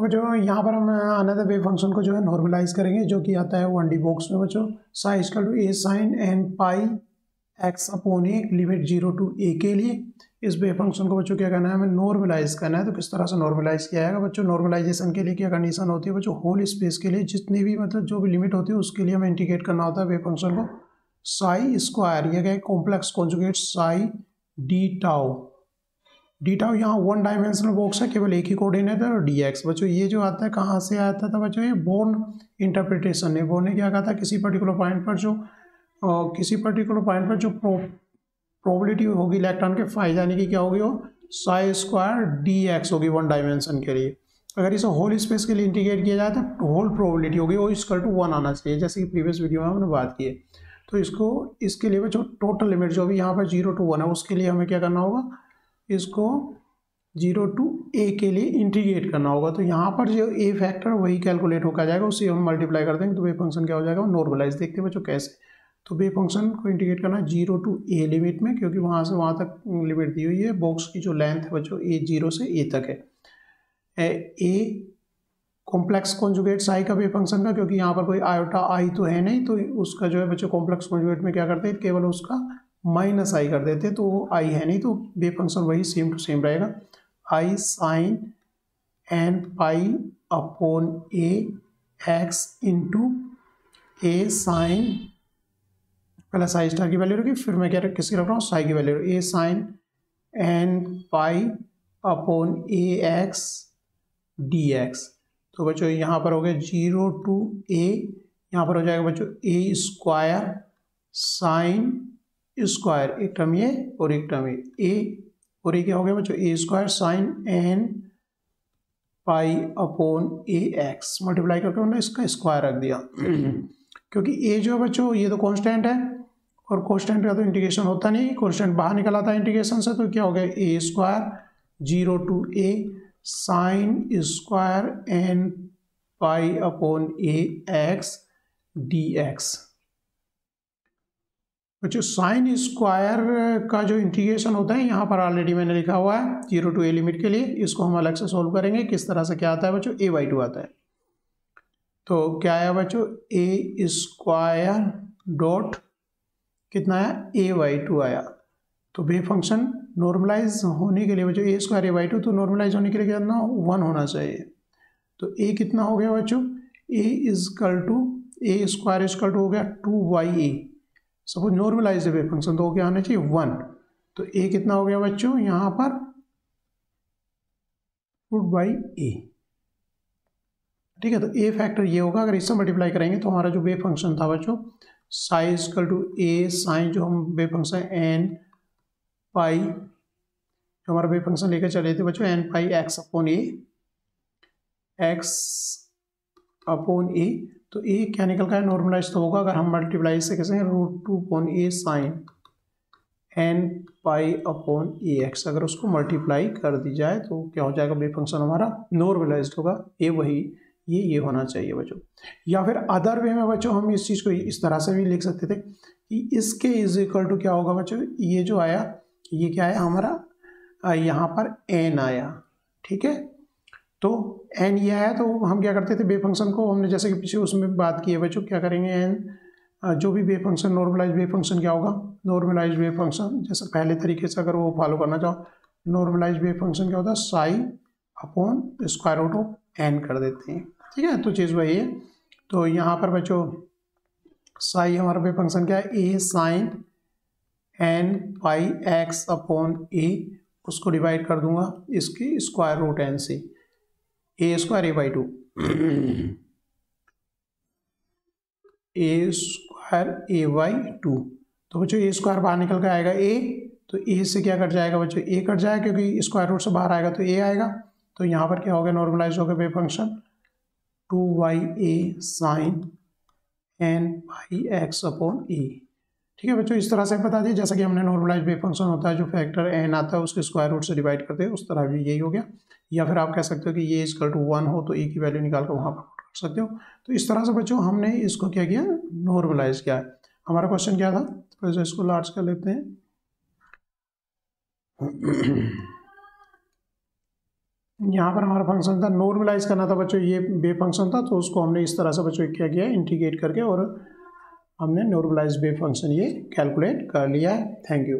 तो जो यहाँ पर हम अनदर वेव फ़ंक्शन को जो है नॉर्मलाइज करेंगे, जो कि आता है वन डी बॉक्स में बच्चों। Sine equal to A sine N pi X upon A limit zero to A के लिए। इस वेव फ़ंक्शन को बच्चों क्या करना है, हमें नॉर्मलाइज करना है। तो किस तरह से नॉर्मलाइज किया जाएगा बच्चों? नॉर्मलाइजेशन के लिए क्या कंडीशन होती है बच्चों होल स्पेस के लिए। जितनी भी मतलब जो भी लिमिट होती है, उसके लिए हमें इंटीग्रेट करना होता है वेव फ़ंक्शन को। साई स्क्वायर यह क्या complex conjugate psi D tau D tau यहाँ वन डायमेंशनल बॉक्स है केवल एक ही कोऑर्डिनेट है और डी एक्स बच्चों ये जो आता है कहाँ से आता था बच्चों ये बोर्न इंटरप्रिटेशन है। बोर्न ने क्या कहा था किसी पर्टिकुलर पॉइंट पर जो आ, किसी पर्टिकुलर पॉइंट पर जो प्रो प्रोबेबिलिटी होगी इलेक्ट्रॉन के फ़ाइल जाने की क्या होगी वो साई स्क्वायर डी एक्स होगी वन डायमेंशन के लिए। अगर इसे होल स्पेस के लिए इंटीग्रेट किया जाए तो होल प्रोबेबिलिटी होगी वो इसकल टू वन आना चाहिए जैसे कि प्रीवियस वीडियो में हमने बात की है। तो इसको इसके लिए जो टोटल लिमिट जो भी यहाँ पर ज़ीरो टू वन है उसके लिए हमें क्या करना होगा इसको ज़ीरो टू ए के लिए इंटीग्रेट करना होगा। तो यहाँ पर जो ए फैक्टर वही कैलकुलेट होकर जाएगा, उसे हम मल्टीप्लाई कर देंगे तो वे फ़ंक्शन क्या हो जाएगा? नॉर्मलाइज देखते हैं बच्चों कैसे। तो वे फ़ंक्शन को इंटीग्रेट करना ज़ीरो टू ए लिमिट में, क्योंकि वहाँ से, वहाँ तक लिमिट दी हुई है। बॉक्स की जो लेंथ है बच्चों ए ज़ीरो से ए तक है। ए कॉम्प्लेक्स कॉन्जुगेट साई का वे फ़ंक्शन का क्योंकि यहाँ पर कोई आयोटा आई तो है नहीं तो उसका जो है बच्चों कॉम्प्लेक्स कॉन्जुगेट में क्या करते हैं? केवल उसका माइनस आई कर देते तो वो आई है नहीं तो वे फ़ंक्शन वही सेम टू सेम रहेगा। I sine N pi upon A X into A sine पहले साई स्टार की वैल्यू रखी, फिर मैं क्या किसकी रख रहा हूँ, साई की value A sine N pi upon A X D X. तो बच्चों, यहाँ पर हो गया ज़ीरो टू ए, यहाँ पर हो जाएगा बच्चों, ए स्क्वायर साइन स्क्वायर, एक टर्म ये और एक टर्म ये। ए और ये क्या हो गया बच्चों? A square sine N pi upon A X multiply करके उन्होंने इसका स्क्वायर रख दिया। क्योंकि ए जो है बच्चों, ये तो कांस्टेंट है और कांस्टेंट का तो इंटीग्रेशन होता नहीं। कांस्टेंट बाहर निकल आता है इंटीग्रेशन से तो क्या हो गया? A square zero to A sine square N pi upon A X D X बच्चों साइन स्क्वायर का जो इंटीग्रेशन होता है, यहाँ पर ऑलरेडी मैंने लिखा हुआ है ज़ीरो टू ए लिमिट के लिए, इसको हम अलग से सोल्व करेंगे, किस तरह से क्या आता है बच्चों ए बाई टू आता है। तो क्या आया बच्चों ए स्क्वायर डॉट कितना आया ए बाई टू आया। तो वे फ़ंक्शन नॉर्मलाइज होने के लिए बच्चों A square A by two तो नॉर्मलाइज होने के लिए कितना वन होना चाहिए। तो ए कितना हो गया बच्चों A equal to A square equal to हो गया two by A suppose normalize wave function तो क्या आना चाहिए वन तो ए कितना हो गया बच्चों? यहाँ पर रूट बाई ए ठीक है तो ए फैक्टर ये होगा, अगर इससे मल्टीप्लाई करेंगे तो हमारा जो वे फ़ंक्शन था बच्चों साइज़ कल टू ए साइन जो हम वे फ़ंक्शन एन पाई जो हमारा वे फ़ंक्शन लेकर चले थे बच्चों N pi X upon A X upon A तो ए क्या निकल का है? नॉर्मलाइज तो होगा अगर हम मल्टीप्लाई से कैसे root two upon A sine N pi upon A X अगर उसको मल्टीप्लाई कर दी जाए तो क्या हो जाएगा? वे फ़ंक्शन हमारा नॉर्मलाइज होगा। ए वही, ये ये होना चाहिए बच्चों। या फिर अदर वे में बच्चों हम इस चीज़ को इस तरह से भी लिख सकते थे कि इसके इज़ इक्वल टू क्या होगा बच्चों? ये जो आया, ये क्या आया? हमारा, यहाँ पर एन आया। ठीक है? तो एन ये आया तो हम क्या करते थे? बे फ़ंक्शन को हमने जैसे कि पीछे उसमें बात की है, बच्चों, क्या करेंगे एन जो भी wave function normalize wave function क्या होगा? नॉर्मलाइज वे फ़ंक्शन, जैसे पहले तरीके से अगर वो फॉलो करना चाहो नॉर्मलाइज वे फ़ंक्शन क्या होता है? Psi upon square root of N कर देते हैं। ठीक है? तो चीज़ वही है। तो यहाँ पर बच्चों साई हमारा वे फ़ंक्शन क्या है? A sine N pi X upon A उसको डिवाइड कर दूँगा इसकी स्क्वायर रूट एन से। A square A by two A square A by two तो बच्चों ए स्क्वायर बाहर निकल कर आएगा ए तो ए से क्या कट जाएगा बच्चों? ए कट जाएगा क्योंकि स्क्वायर रूट से बाहर आएगा तो ए आएगा। तो यहाँ पर क्या हो गया? नॉर्मलाइज होगा wave function two by a sine n pi x upon a ठीक है बच्चों, इस तरह से बता दिए जैसा कि हमने नॉर्मलाइज वे फ़ंक्शन होता है, जो फैक्टर एन आता है उसके स्क्वायर रूट से डिवाइड करते हैं, उस तरह भी यही हो गया। या फिर आप कह सकते हो कि ये इजकल टू वन हो तो ए की वैल्यू निकाल कर वहाँ पर कर सकते हो। तो इस तरह से बच्चों, हमने इसको क्या किया? नॉर्मलाइज किया है। हमारा क्वेश्चन क्या था? तो थोड़ा सा इसको लार्ज कर लेते हैं। यहाँ पर हमारा फ़ंक्शन था नॉर्मलाइज करना था बच्चों, ये वे फ़ंक्शन था तो उसको हमने इस तरह से बच्चों क्या किया? इंटीग्रेट करके और हमने नॉर्मलाइज वेव फ़ंक्शन ये कैलकुलेट कर लिया है। Thank you.